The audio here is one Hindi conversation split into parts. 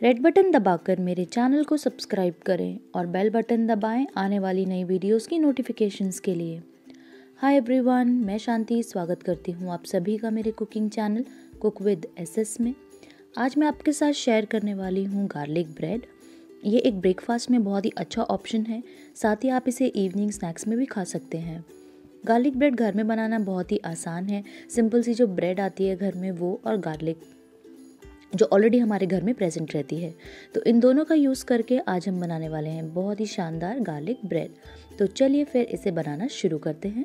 रेड बटन दबाकर मेरे चैनल को सब्सक्राइब करें और बेल बटन दबाएँ आने वाली नई वीडियोस की नोटिफिकेशंस के लिए। हाय एवरीवन मैं शांति, स्वागत करती हूँ आप सभी का मेरे cooking channel cook with SS में। आज मैं आपके साथ शेयर करने वाली हूँ गार्लिक ब्रेड ये एक ब्रेकफास्ट में बहुत ही अच्छा ऑप्शन है, साथ ही आप इसे इवनिंग स्नैक्स में भी खा सकते हैं। गार्लिक ब्रेड घर में बनाना बहुत ही आसान है सिंपल सी जो ब्रेड आती है घर में वो और गार्लिक जो ऑलरेडी हमारे घर में प्रेजेंट रहती है। तो इन दोनों का यूज़ करके आज हम बनाने वाले हैं बहुत ही शानदार गार्लिक ब्रेड तो चलिए फिर इसे बनाना शुरू करते हैं।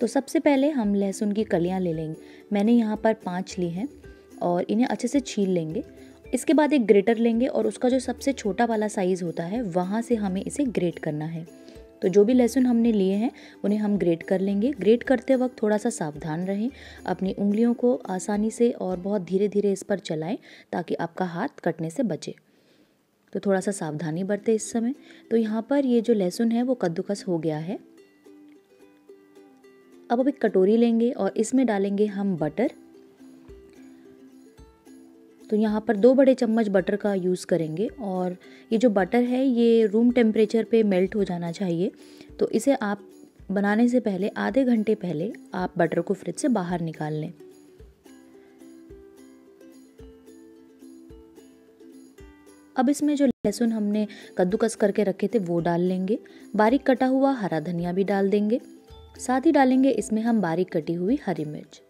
तो सबसे पहले हम लहसुन की कलियाँ ले लेंगे। मैंने यहाँ पर पाँच ली हैं और इन्हें अच्छे से छील लेंगे। इसके बाद एक ग्रेटर लेंगे और उसका जो सबसे छोटा वाला साइज़ होता है, वहाँ से हमें इसे ग्रेट करना है। तो जो भी लहसुन हमने लिए हैं, उन्हें हम ग्रेट कर लेंगे। ग्रेट करते वक्त थोड़ा सा सावधान रहें, अपनी उंगलियों को आसानी से और बहुत धीरे धीरे इस पर चलाएँ, ताकि आपका हाथ कटने से बचे। तो थोड़ा सा सावधानी बरते इस समय। तो यहाँ पर ये जो लहसुन है, वो कद्दूकस हो गया है। अब अब एक कटोरी लेंगे और इसमें डालेंगे हम बटर तो यहाँ पर दो बड़े चम्मच बटर का यूज़ करेंगे और ये जो बटर है, ये रूम टेम्परेचर पे मेल्ट हो जाना चाहिए। तो इसे आप बनाने से पहले, आधे घंटे पहले आप बटर को फ्रिज से बाहर निकाल लें। अब इसमें जो लहसुन हमने कद्दूकस करके रखे थे, वो डाल लेंगे। बारीक कटा हुआ हरा धनिया भी डाल देंगे। साथ ही डालेंगे इसमें हम बारीक कटी हुई हरी मिर्च।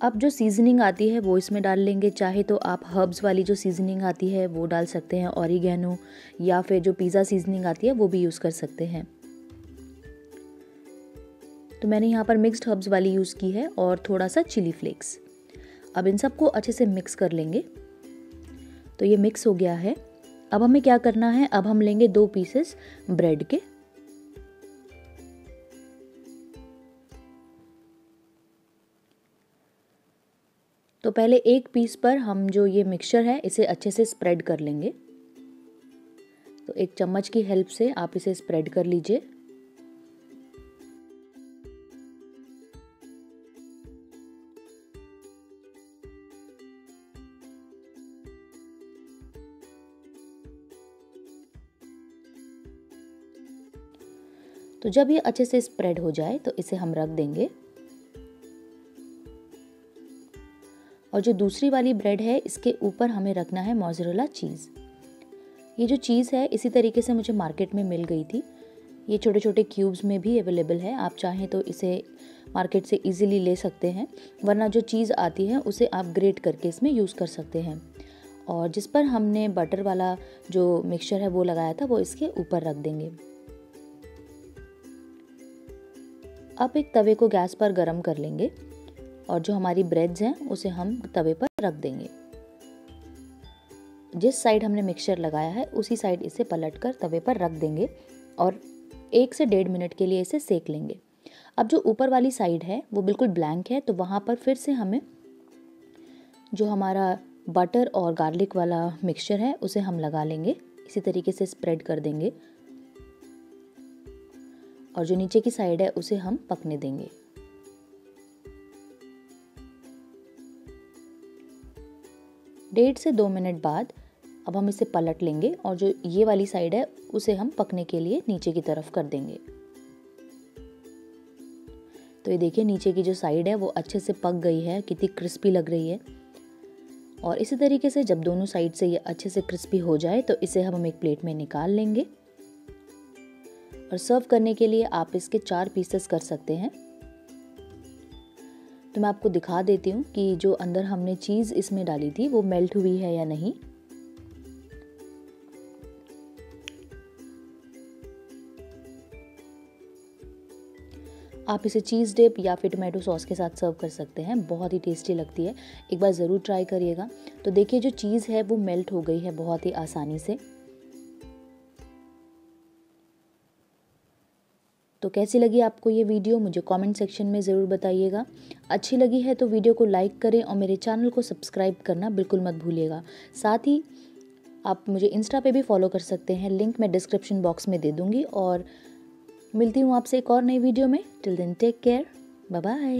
अब जो सीजनिंग आती है, वो इसमें डाल लेंगे। चाहे तो आप हर्ब्स वाली जो सीजनिंग आती है, वो डाल सकते हैं ऑरिगेनो या फिर जो पिज़्ज़ा सीजनिंग आती है, वो भी यूज़ कर सकते हैं। तो मैंने यहाँ पर मिक्स्ड हर्ब्स वाली यूज़ की है और थोड़ा सा चिली फ्लेक्स अब इन सबको अच्छे से मिक्स कर लेंगे। तो ये मिक्स हो गया है। अब हमें क्या करना है? अब हम लेंगे दो पीसेस ब्रेड के। तो पहले एक पीस पर हम जो ये मिक्सचर है, इसे अच्छे से स्प्रेड कर लेंगे। तो एक चम्मच की हेल्प से आप इसे स्प्रेड कर लीजिए। तो जब ये अच्छे से स्प्रेड हो जाए तो इसे हम रख देंगे। और जो दूसरी वाली ब्रेड है, इसके ऊपर हमें रखना है मोजरेला चीज़ ये जो चीज़ है, इसी तरीके से मुझे मार्केट में मिल गई थी. ये छोटे छोटे क्यूब्स में भी अवेलेबल है. आप चाहें तो इसे मार्केट से इजीली ले सकते हैं, वरना जो चीज़ आती है, उसे आप ग्रेट करके इसमें यूज़ कर सकते हैं. और जिस पर हमने बटर वाला जो मिक्सचर है, वो लगाया था, वो इसके ऊपर रख देंगे. अब एक तवे को गैस पर गरम कर लेंगे. और जो हमारी ब्रेड्स हैं, उसे हम तवे पर रख देंगे। जिस साइड हमने मिक्सचर लगाया है, उसी साइड इसे पलट कर तवे पर रख देंगे और एक से डेढ़ मिनट के लिए इसे सेक लेंगे। अब जो ऊपर वाली साइड है, वो बिल्कुल ब्लैंक है तो वहाँ पर फिर से हमें जो हमारा बटर और गार्लिक वाला मिक्सचर है, उसे हम लगा लेंगे। इसी तरीके से स्प्रेड कर देंगे। और जो नीचे की साइड है, उसे हम पकने देंगे। डेढ़ से दो मिनट बाद अब हम इसे पलट लेंगे और जो ये वाली साइड है, उसे हम पकने के लिए नीचे की तरफ़ कर देंगे। तो ये देखिए, नीचे की जो साइड है, वो अच्छे से पक गई है, कितनी क्रिस्पी लग रही है। और इसी तरीके से जब दोनों साइड से ये अच्छे से क्रिस्पी हो जाए तो इसे हम एक प्लेट में निकाल लेंगे। और सर्व करने के लिए आप इसके चार पीसेस कर सकते हैं। तो मैं आपको दिखा देती हूँ कि जो अंदर हमने चीज़ इसमें डाली थी, वो मेल्ट हुई है या नहीं। आप इसे चीज़ डिप या फिर टोमेटो सॉस के साथ सर्व कर सकते हैं, बहुत ही टेस्टी लगती है। एक बार ज़रूर ट्राई करिएगा। तो देखिए, जो चीज़ है, वो मेल्ट हो गई है बहुत ही आसानी से। तो कैसी लगी आपको ये वीडियो, मुझे कमेंट सेक्शन में ज़रूर बताइएगा। अच्छी लगी है तो वीडियो को लाइक करें और मेरे चैनल को सब्सक्राइब करना बिल्कुल मत भूलिएगा। साथ ही आप मुझे इंस्टा पे भी फॉलो कर सकते हैं लिंक मैं डिस्क्रिप्शन बॉक्स में दे दूँगी और मिलती हूँ आपसे एक और नई वीडियो में। Till then take care bye